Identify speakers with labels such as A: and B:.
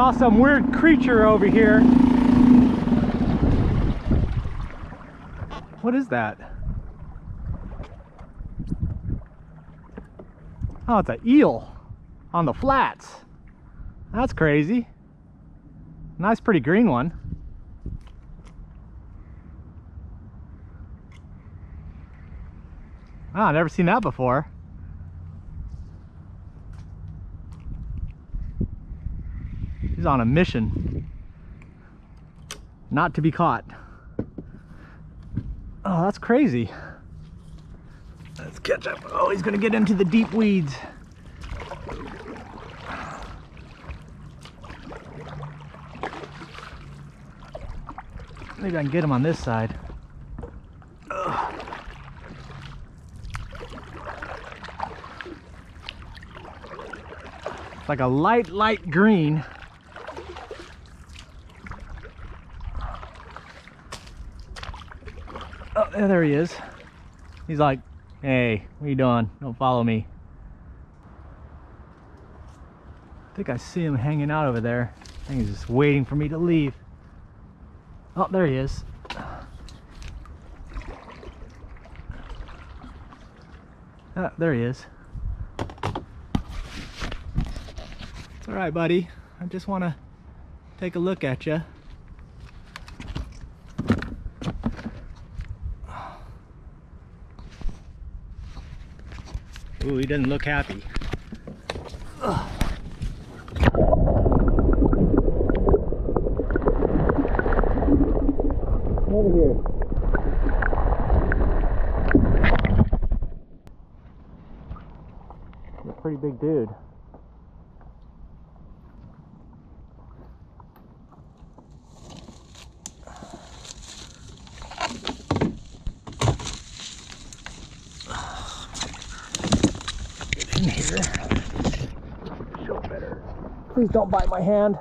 A: saw some weird creature over here. What is that? Oh, it's an eel on the flats. That's crazy. Nice, pretty green one. Oh, I've never seen that before. He's on a mission. Not to be caught. Oh, that's crazy. Let's catch up. Oh, he's gonna get into the deep weeds. Maybe I can get him on this side. Ugh. It's like a light, light green. Oh, there he is. He's like, hey, what are you doing? Don't follow me. I think I see him hanging out over there. I think he's just waiting for me to leave. Oh, there he is. Ah, there he is. It's all right, buddy. I just want to take a look at you. Ooh, he doesn't look happy. Ugh. Over here. He's a pretty big dude. In here. Please don't bite my hand.